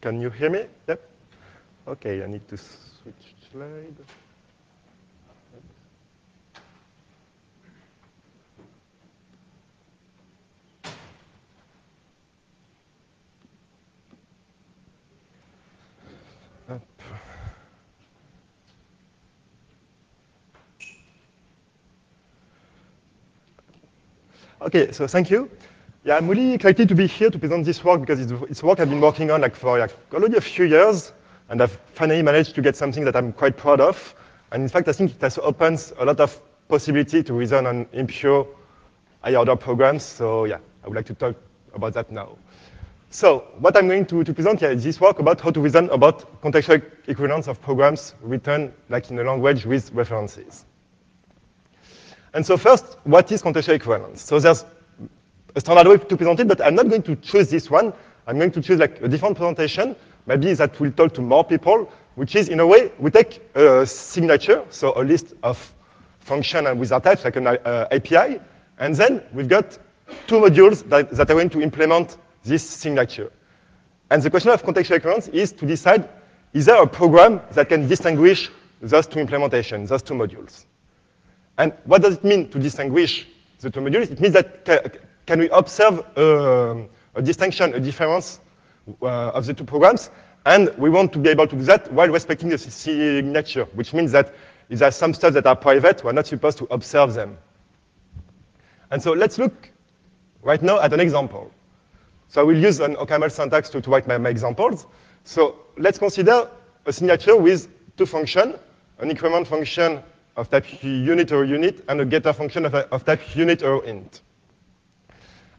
Can you hear me? Yep. Okay, I need to switch slide. Okay, so thank you. Yeah, I'm really excited to be here to present this work because it's, work I've been working on like for like already a few years, and I've finally managed to get something that I'm quite proud of. And in fact, I think it has opens a lot of possibility to reason on impure higher order programs. So yeah, I would like to talk about that now. So what I'm going to, to present here is this work about how to reason about contextual equivalence of programs written like in a language with references. And so first, what is contextual equivalence? So there's a standard way to present it, but I'm not going to choose this one. I'm going to choose like a different presentation. Maybe that will talk to more people, which is in a way, we take a signature, so a list of function and wizard types, like an uh, API, and then we've got two modules that, that are going to implement this signature. And the question of contextual equivalence is to decide, is there a program that can distinguish those two implementations, those two modules? And what does it mean to distinguish the two modules? It means that can we observe a, a distinction, a difference uh, of the two programs? And we want to be able to do that while respecting the signature, which means that if there are some stuff that are private, we're not supposed to observe them. And so let's look right now at an example. So I will use an OCaml syntax to, to write my, my examples. So let's consider a signature with two functions, an increment function of type unit or unit, and a getter function of, of type unit or int.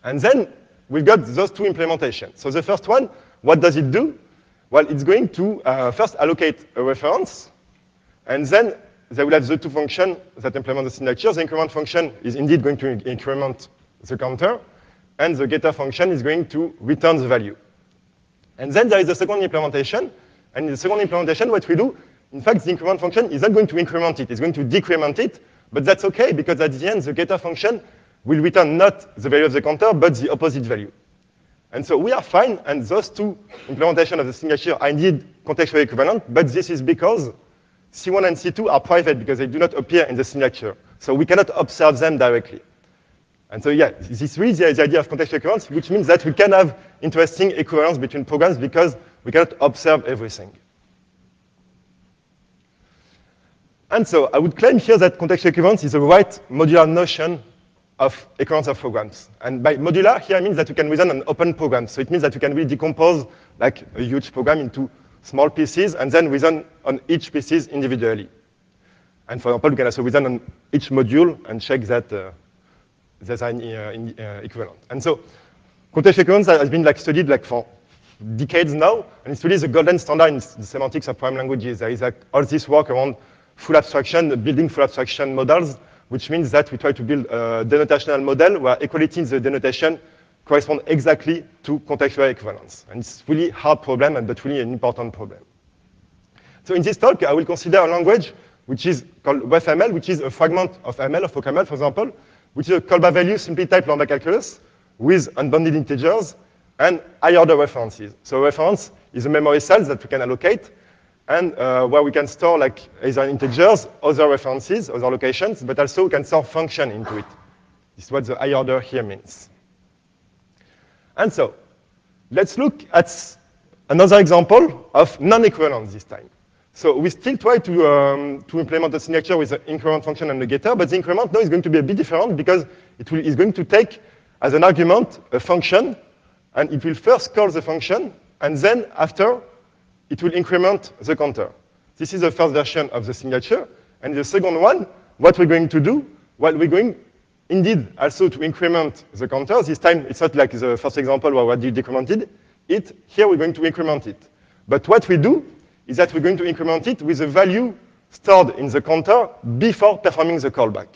And then we've got those two implementations. So the first one, what does it do? Well, it's going to uh, first allocate a reference, and then they will have the two functions that implement the signature. The increment function is indeed going to increment the counter, and the getter function is going to return the value. And then there is a second implementation, and in the second implementation, what we do, in fact, the increment function is not going to increment it, it's going to decrement it, but that's okay, because at the end, the getter function will return not the value of the counter, but the opposite value. And so we are fine, and those two implementations of the signature are indeed contextually equivalent, but this is because C1 and C2 are private because they do not appear in the signature. So we cannot observe them directly. And so yeah, this really the idea of contextual equivalence, which means that we can have interesting equivalence between programs because we cannot observe everything. And so I would claim here that contextual equivalence is the right modular notion of equivalence of programs. And by modular, here I mean that we can reason an open program. So it means that we can really decompose like a huge program into small pieces and then reason on each pieces individually. And for example, we can also reason on each module and check that uh, they are uh, uh, equivalent. And so contextual equivalence has been like studied like for decades now, and it's really the golden standard in the semantics of program languages. There is like all this work around full abstraction, building full abstraction models, which means that we try to build a denotational model where equality in the denotation correspond exactly to contextual equivalence. And it's really hard problem, and but really an important problem. So in this talk, I will consider a language which is called RefML, which is a fragment of ML, of OCaml, for example, which is a call by value simply type lambda calculus with unbounded integers and higher order references. So reference is a memory cell that we can allocate, and uh, where we can store like either integers, other references, other locations, but also we can store function into it. This is what the high order here means. And so let's look at another example of non-equivalence this time. So we still try to, um, to implement a signature with the increment function and the getter, but the increment now is going to be a bit different because it will, is going to take as an argument a function, and it will first call the function, and then after it will increment the counter. This is the first version of the signature. And the second one, what we're going to do, well, we're going indeed also to increment the counter. This time, it's not like the first example where we decremented it. Here, we're going to increment it. But what we do is that we're going to increment it with a value stored in the counter before performing the callback.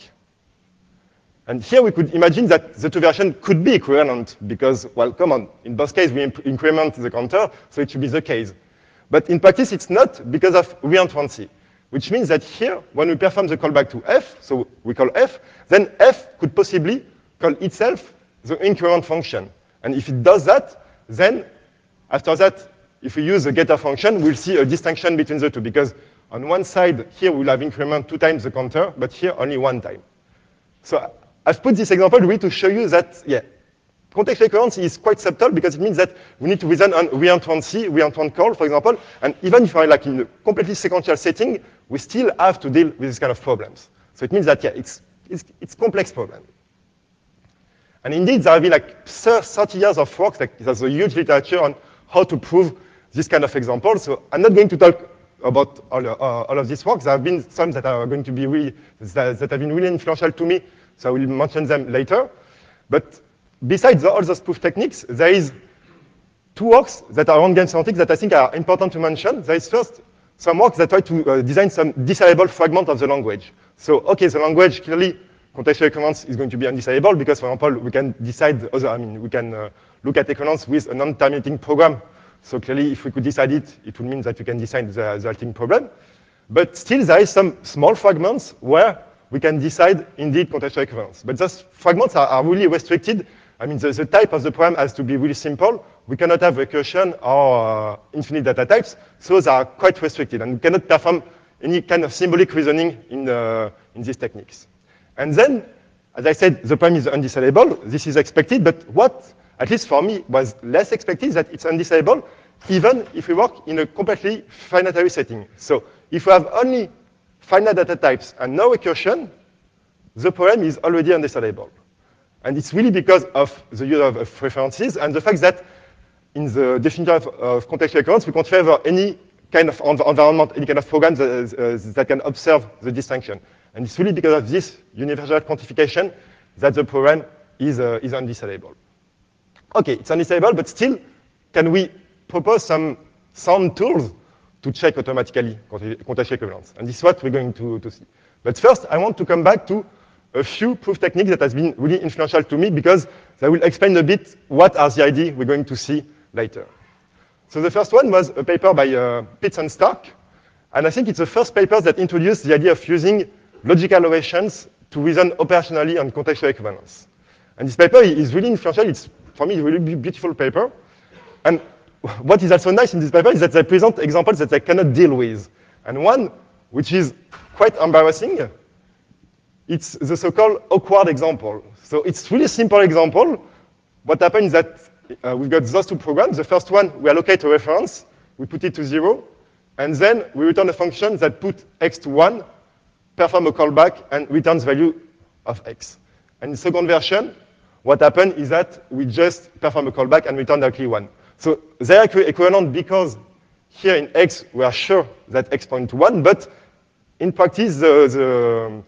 And here we could imagine that the two versions could be equivalent because, well, come on, in both cases we increment the counter, so it should be the case. But in practice, it's not because of reentrancy, which means that here, when we perform the callback to f, so we call f, then f could possibly call itself the increment function. And if it does that, then after that, if we use the getter function, we'll see a distinction between the two, because on one side, here we'll have increment two times the counter, but here only one time. So I've put this example really to show you that, yeah, context equivalence is quite subtle because it means that we need to reason on reentrancy, reentrant call, for example, and even if we're like in a completely sequential setting, we still have to deal with this kind of problems. So it means that, yeah, it's, it's, it's complex problem. And indeed, there have been like 30 years of work, like there's a huge literature on how to prove this kind of example. So I'm not going to talk about all, uh, all of this work. There have been some that are going to be really, that, that have been really influential to me, so I will mention them later. But besides all those proof techniques, there is two works that are on game semantics that I think are important to mention. There is first some works that try to uh, design some decidable fragment of the language. So, okay, the language clearly contextual equivalence is going to be undecidable because, for example, we can decide other, I mean, we can uh, look at equivalence with a non-terminating program. So clearly, if we could decide it, it would mean that we can decide the resulting problem. But still, there is some small fragments where we can decide indeed contextual equivalence. But those fragments are, are really restricted. I mean, the, the, type of the problem has to be really simple. We cannot have recursion or uh, infinite data types, so they are quite restricted, and we cannot perform any kind of symbolic reasoning in, in these techniques. And then, as I said, the problem is undecidable. This is expected, but what, at least for me, was less expected is that it's undecidable, even if we work in a completely finitary setting. So if we have only finite data types and no recursion, the problem is already undecidable. And it's really because of the use of, of references and the fact that in the definition of, of contextual equivalence, we can't favor any kind of environment, any kind of program that, uh, that can observe the distinction. And it's really because of this universal quantification that the program is, uh, is undecidable. Okay, it's undecidable, but still, can we propose some sound tools to check automatically contextual equivalence? And this is what we're going to, to see. But first, I want to come back to a few proof techniques that has been really influential to me because they will explain a bit what are the ideas we're going to see later. So the first one was a paper by uh, Pitts and Stark. And I think it's the first paper that introduced the idea of using logical relations to reason operationally on contextual equivalence. And this paper is really influential. It's, for me, a really beautiful paper. And what is also nice in this paper is that they present examples that they cannot deal with. And one, which is quite embarrassing, it's the so-called awkward example. So it's really simple example. What happens is that uh, we've got those two programs. The first one, we allocate a reference, we put it to zero, and then we return a function that put x to one perform a callback, and returns value of x. And the second version, what happened is that we just perform a callback and return directly 1. So they are equivalent because here in x, we are sure that x point to 1, but in practice, the, the,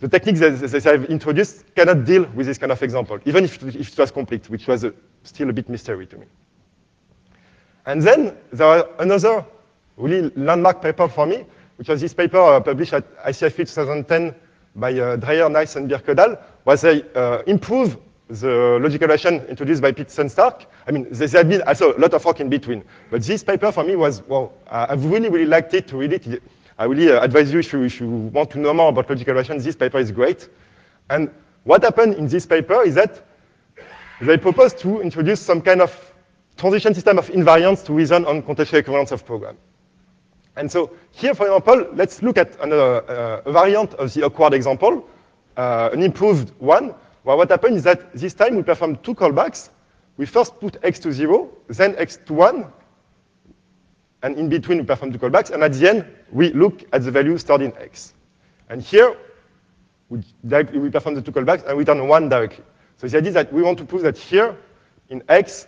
the techniques that, that I've introduced cannot deal with this kind of example, even if, if it was complete, which was a, still a bit mystery to me. And then there are another really landmark paper for me, which was this paper uh, published at ICFP 2010 by uh, Dreyer, Neis, and Birkedal, where they uh, improve the logical relation introduced by Pitts and Stark. I mean, there had been also a lot of work in between. But this paper for me was, well, uh, I've really, really liked it to read it. I really uh, advise you if, you if you want to know more about logical relations, this paper is great. And what happened in this paper is that they proposed to introduce some kind of transition system of invariance to reason on contextual equivalence of program. And so here, for example, let's look at another, uh, a variant of the awkward example, uh, an improved one, where what happened is that this time we perform two callbacks. We first put x to 0, then x to 1, and in between we perform two callbacks, and at the end we look at the value stored in x. And here we, we perform the two callbacks and we return 1 directly. So the idea is that we want to prove that here in x,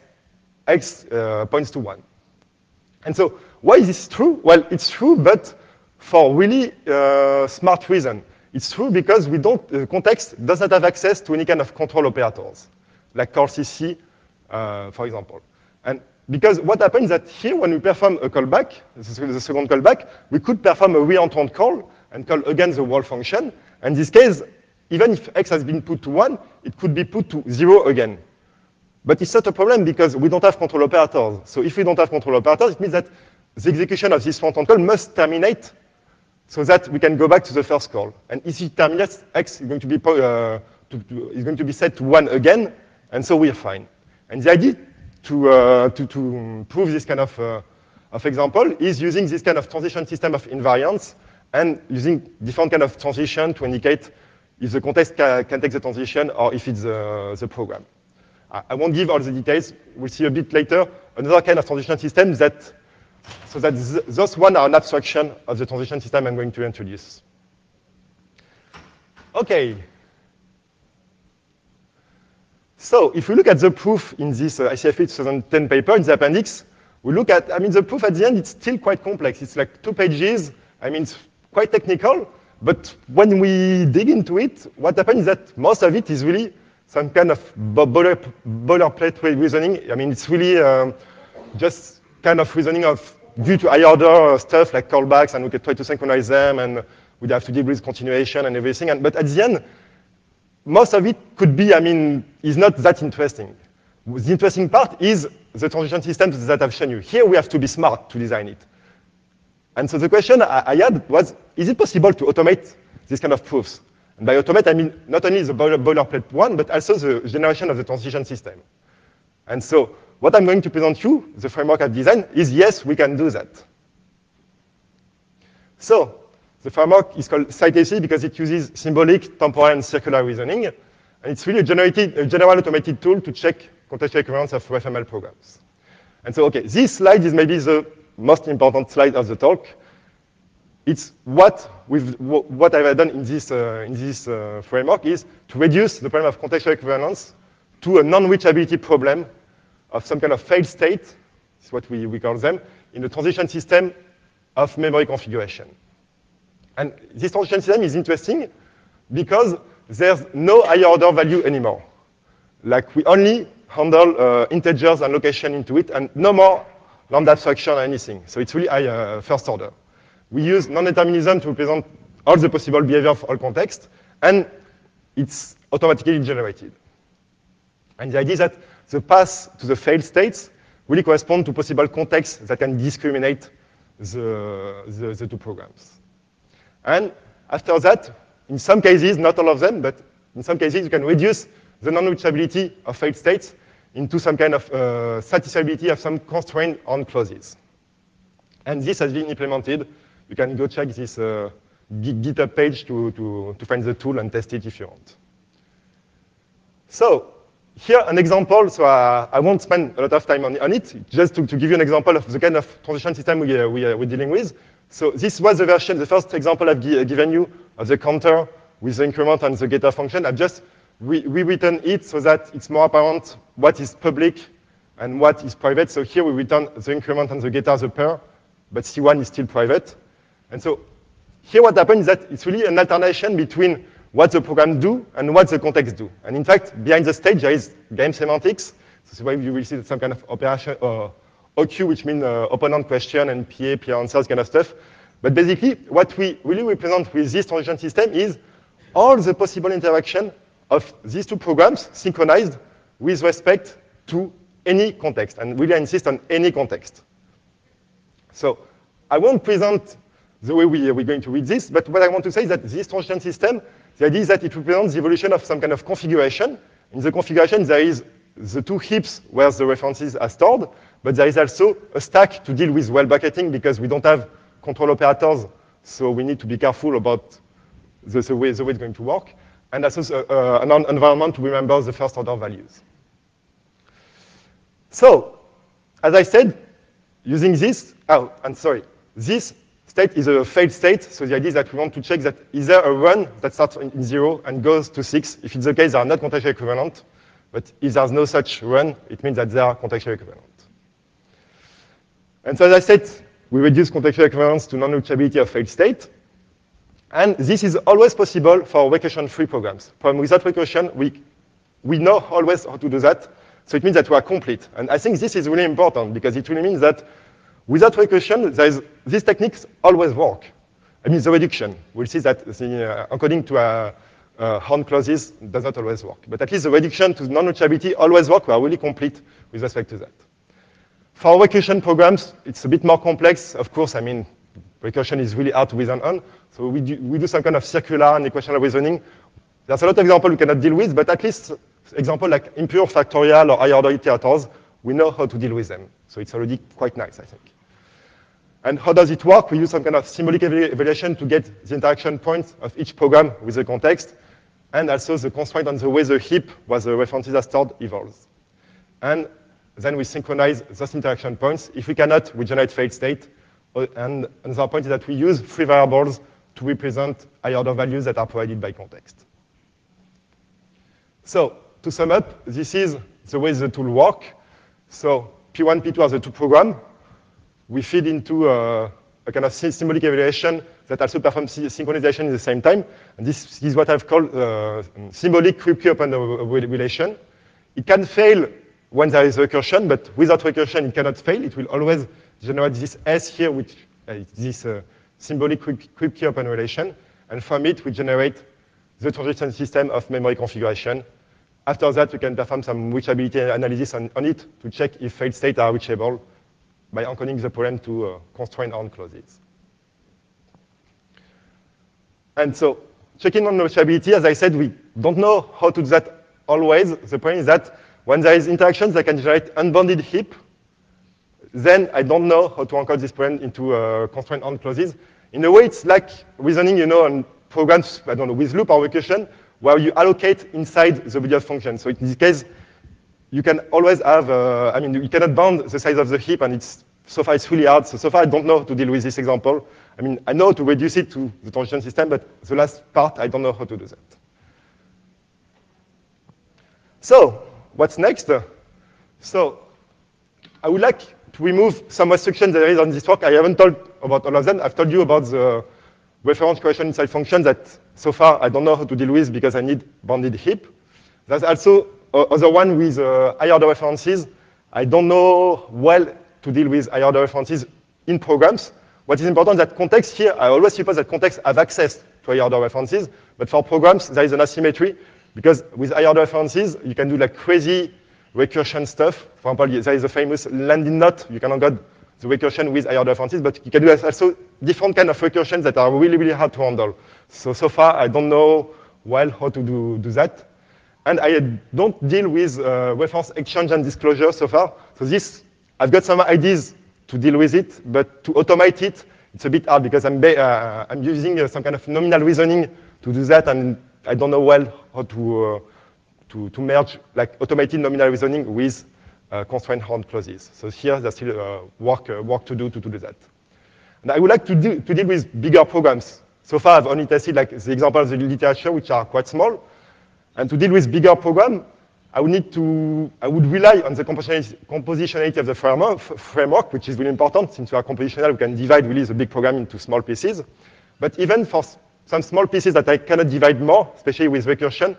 x uh, points to 1. And so why is this true? Well, it's true, but for really uh, smart reason. It's true because we don't, the context does not have access to any kind of control operators, like call CC, uh, for example. And because what happens that here, when we perform a callback, this is the second callback, we could perform a reentrant call and call again the wall function. And in this case, even if x has been put to 1, it could be put to 0 again. But it's not a problem because we don't have control operators. So if we don't have control operators, it means that the execution of this front-end call must terminate so that we can go back to the first call. And if it terminates, x is going to be, uh, to, to, is going to be set to 1 again, and so we're fine. And the idea to, uh, to, to, prove this kind of uh, of example is using this kind of transition system of invariants and using different kind of transition to indicate if the context ca can take the transition or if it's uh, the program. I, I won't give all the details. We'll see a bit later. Another kind of transition system that, so that th those one are an abstraction of the transition system I'm going to introduce. Okay. So if we look at the proof in this uh, ICFP 2010 paper in the appendix, we look at, I mean, the proof at the end, it's still quite complex. It's like two pages. I mean, it's quite technical, but when we dig into it, what happens is that most of it is really some kind of boiler, boilerplate reasoning. I mean, it's really um, just kind of reasoning of due to high order stuff like callbacks, and we can try to synchronize them, and we'd have to deal with continuation and everything. And, but at the end, most of it could be, I mean, is not that interesting. The interesting part is the transition systems that I've shown you. Here we have to be smart to design it. And so the question I, I had was, is it possible to automate this kind of proofs? And by automate, I mean not only the boiler, boilerplate one, but also the generation of the transition system. And so what I'm going to present you, the framework I've designed, is yes, we can do that. So the framework is called SyTeCi because it uses symbolic, temporal, and circular reasoning. And it's really a, a general automated tool to check contextual equivalence of FML programs. And so, okay, this slide is maybe the most important slide of the talk. It's what, we've, what I've done in this, uh, in this uh, framework is to reduce the problem of contextual equivalence to a non-reachability problem of some kind of failed state, is what we, we call them, in the transition system of memory configuration. And this transition system is interesting because there's no higher order value anymore. Like we only handle uh, integers and location into it and no more lambda abstraction or anything. So it's really high uh, first order. We use non-determinism to represent all the possible behavior of all context, and it's automatically generated. And the idea is that the path to the failed states really correspond to possible contexts that can discriminate the, the, the two programs. And after that, in some cases, not all of them, but in some cases, you can reduce the non-reachability of failed states into some kind of uh, satisfiability of some constraint horn clauses. And this has been implemented. You can go check this uh, GitHub page to, to, to find the tool and test it if you want. So here, an example, so uh, I won't spend a lot of time on, on it, just to, to, give you an example of the kind of transition system we, uh, we, uh, we're dealing with. So this was the version, the first example I've given you of the counter with the increment and the getter function. I've just re rewritten it so that it's more apparent what is public and what is private. So here we return the increment and the getter as a pair, but C1 is still private. And so here what happens is that it's really an alternation between what the program do and what the context do. And in fact, behind the stage, there is game semantics. So This is why you will see some kind of operation, uh, OQ, which means uh, opponent question and PA, PA answers kind of stuff. But basically, what we really represent with this transition system is all the possible interaction of these two programs synchronized with respect to any context. And really insist on any context. So I won't present the way we, we're going to read this, but what I want to say is that this transition system, the idea is that it represents the evolution of some kind of configuration. In the configuration, there is the two heaps where the references are stored, but there is also a stack to deal with well bracketing because we don't have control operators, so we need to be careful about the, the, way, the way it's going to work. And also uh, an environment to remember the first order values. So, as I said, using this, oh, I'm sorry, this state is a failed state, so the idea is that we want to check that is there a run that starts in zero and goes to six. If it's the case, they are not contextually equivalent, but if there's no such run, it means that they are contextually equivalent. And so as I said, we reduce contextual equivalence to non-reachability of failed state. And this is always possible for recursion-free programs. From without recursion, we, we know always how to do that. So it means that we are complete. And I think this is really important because it really means that without recursion, is, these techniques always work. I mean, the reduction, we'll see that the, uh, according to uh, uh, horn clauses, does not always work. But at least the reduction to non-reachability always work. We are really complete with respect to that. For recursion programs, it's a bit more complex. Of course, I mean, recursion is really hard to reason on. So we do, we do some kind of circular and equational reasoning. There's a lot of examples we cannot deal with, but at least example like impure factorial or higher order iterators, we know how to deal with them. So it's already quite nice, I think. And how does it work? We use some kind of symbolic evaluation to get the interaction points of each program with the context, and also the constraint on the way the heap where the references are stored evolves. And then we synchronize those interaction points. If we cannot, we generate failed state. Uh, and another point is that we use free variables to represent higher order values that are provided by context. So to sum up, this is the way the tool works. So P1, P2 are the two programs. We feed into a, a kind of symbolic evaluation that also performs synchronization at the same time. And this is what I've called uh, symbolic Kripke open relation. It can fail when there is recursion, but without recursion, it cannot fail. It will always generate this S here, which uh, this uh, symbolic Kripke open relation. And from it, we generate the transition system of memory configuration. After that, we can perform some reachability analysis on, on it to check if failed states are reachable by encoding the problem to uh, constraint horn clauses. And so checking on reachability, as I said, we don't know how to do that always. The point is that when there is interactions that can generate unbounded heap, then I don't know how to encode this problem into uh, constraint horn clauses. In a way, it's like reasoning, you know, on programs, I don't know, with loop or recursion, where you allocate inside the of function. So in this case, you can always have, uh, I mean, you cannot bound the size of the heap, and it's so far it's really hard. So, so far I don't know how to deal with this example. I mean, I know to reduce it to the transition system, but the last part, I don't know how to do that. So what's next? So I would like to remove some restrictions there is on this work. I haven't told about all of them. I've told you about the reference correction inside function that so far I don't know how to deal with because I need bounded heap. There's also other one with uh, higher order references. I don't know well to deal with higher order references in programs. What is important that context here, I always suppose that context have access to higher order references, but for programs, there is an asymmetry because with higher references, you can do like crazy recursion stuff. For example, there is a famous Landin's knot. You can encode the recursion with higher references, but you can do also different kind of recursions that are really, really hard to handle. So, so far, I don't know well how to do, do that. And I don't deal with uh, reference exchange and disclosure so far. So this, I've got some ideas to deal with it, but to automate it, it's a bit hard because I'm, uh, I'm using uh, some kind of nominal reasoning to do that, and I don't know well how to, uh, to, to, merge like automated nominal reasoning with uh, constraint horn clauses. So here there's still uh, work, work to do to, to do that. And I would like to, do, to deal with bigger programs. So far I've only tested like the examples of the literature, which are quite small. And to deal with bigger program, I would need to, I would rely on the compositionality of the framework, framework, which is really important. Since we are compositional, we can divide really the big program into small pieces. But even for some small pieces that I cannot divide more, especially with recursion.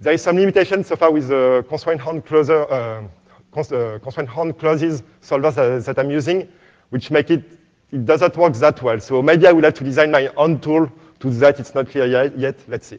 There is some limitation so far with the constraint horn closer, uh, uh, constraint horn clauses solvers that, I'm using, which make it, it doesn't work that well. So maybe I will have to design my own tool to that. It's not clear yet, let's see.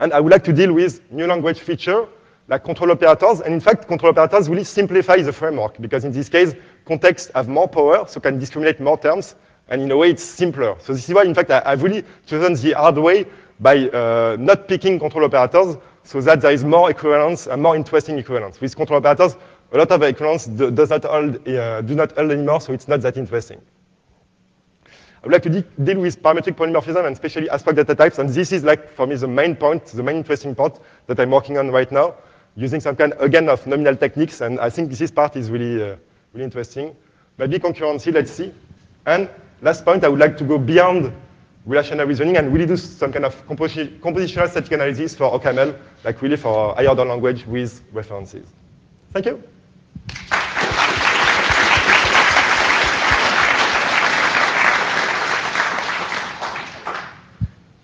And I would like to deal with new language feature like control operators. And in fact, control operators really simplify the framework because in this case, context have more power, so can discriminate more terms. And in a way, it's simpler. So this is why, in fact, I, have really chosen the hard way by uh, not picking control operators so that there is more equivalence and more interesting equivalence. With control operators, a lot of equivalence do, does not hold, uh, do not hold anymore, so it's not that interesting. I would like to de deal with parametric polymorphism and especially abstract data types, and this is like, for me, the main point, the main interesting part that I'm working on right now, using some kind, again, of nominal techniques, and I think this part is really, uh, really interesting. Maybe concurrency, let's see. And last point, I would like to go beyond relational reasoning and really do some kind of compositional static analysis for OCaml, like really for higher order language with references. Thank you.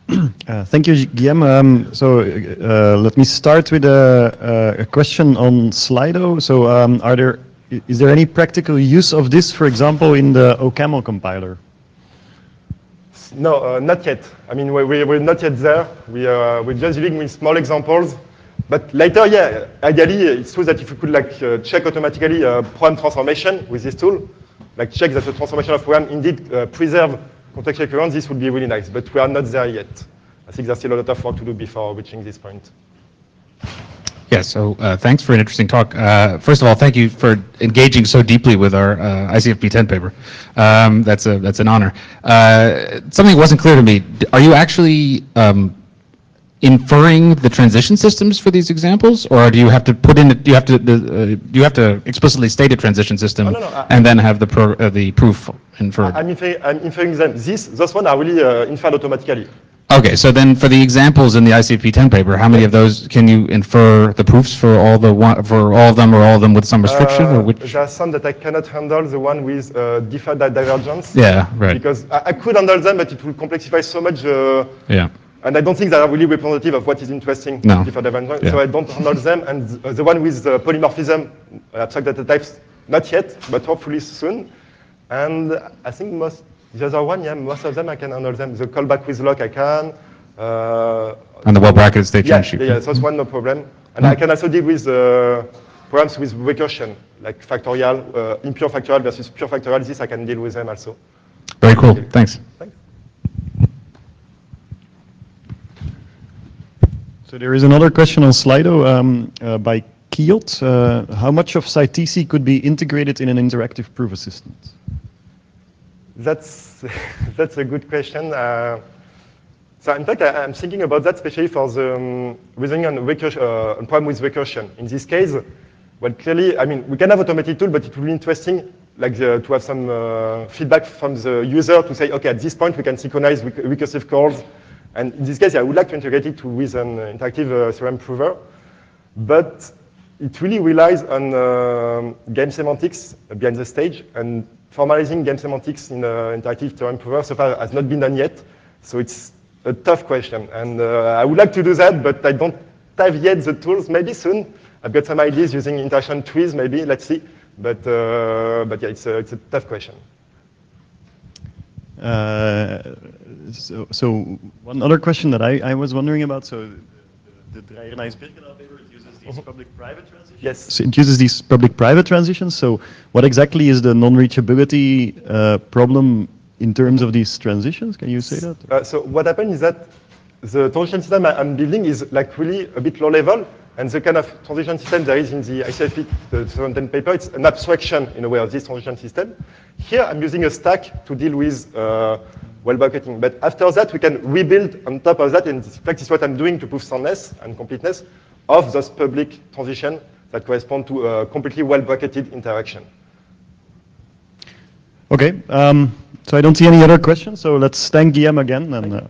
Uh, thank you, Guilhem. Um, so uh, let me start with a, a, question on Slido. So um, are there, is there any practical use of this, for example, in the OCaml compiler? No, uh, not yet. I mean, we, we, we're not yet there. We, uh, we're just dealing with small examples. But later, yeah, ideally, it's true that if you could like uh, check automatically uh, program transformation with this tool, like check that the transformation of program indeed uh, preserve contextual equivalence, this would be really nice. But we are not there yet. I think there's still a lot of work to do before reaching this point. Yes, so uh, thanks for an interesting talk. Uh, first of all, thank you for engaging so deeply with our uh, ICFP 10 paper. Um, that's a that's an honor. Uh, something wasn't clear to me. Are you actually um, inferring the transition systems for these examples, or do you have to put in? Do you have to the, uh, do you have to explicitly state a transition system Oh, no, no, I- and then have the pro, uh, the proof inferred? I'm, infer- I'm inferring them. This, those one are really uh, inferred automatically. Okay, so then for the examples in the ICFP 10 paper, how many of those can you infer the proofs for all the one, for all of them or all of them with some restriction or Uh, which? There are some that I cannot handle, the one with uh, di- divergence. Yeah, right. Because I, I could handle them, but it will complexify so much. Uh, Yeah. and I don't think they are really representative of what is interesting No. deferred divergence. Yeah. So I don't handle them. And uh, the one with uh, polymorphism, abstract data types, not yet, but hopefully soon. And I think most, the other one, yeah, most of them I can handle them. The callback with lock I can. Uh, And the well-bracketed state yeah, change. yeah, yeah, that's one no problem. And I can also deal with uh, programs with recursion, like factorial, uh, impure factorial versus pure factorial. This I can deal with them also. Very cool, thanks. Thanks. So there is another question on Slido um, uh, by Kiot. Uh, how much of SyTeCi could be integrated in an interactive proof assistant? That's that's a good question. Uh, so in fact, I, am thinking about that, especially for the um, reasoning on recursion, uh, problem with recursion. In this case, well, clearly, I mean, we can have automated tool, but it will be interesting, like the, to have some uh, feedback from the user to say, okay, at this point we can synchronize rec- recursive calls, and in this case, I would like to integrate it to, with an interactive uh, theorem prover, but it really relies on um game semantics behind the stage, and formalizing game semantics in uh, interactive theorem prover so far has not been done yet. So it's a tough question, and uh, I would like to do that, but I don't have yet the tools. Maybe soon. I've got some ideas using interaction trees, maybe. Let's see. But uh, but yeah, it's a, it's a tough question. Uh, so, so one other question that I, I was wondering about, so the, the Dreyer Neis Birkedal paper, these public-private transitions? Yes. So it uses these public-private transitions, so what exactly is the non-reachability uh, problem in terms of these transitions? Can you say that? Uh, so what happened is that the transition system I- I'm building is like really a bit low level, and the kind of transition system there is in the ICFP 2010 paper, it's an abstraction in a way of this transition system. Here I'm using a stack to deal with uh, well bracketing, but after that we can rebuild on top of that, and in fact is what I'm doing to prove soundness and completeness of those public transition that correspond to a completely well bracketed interaction. Okay, um, so I don't see any other questions, so let's thank Guilhem again. And, uh,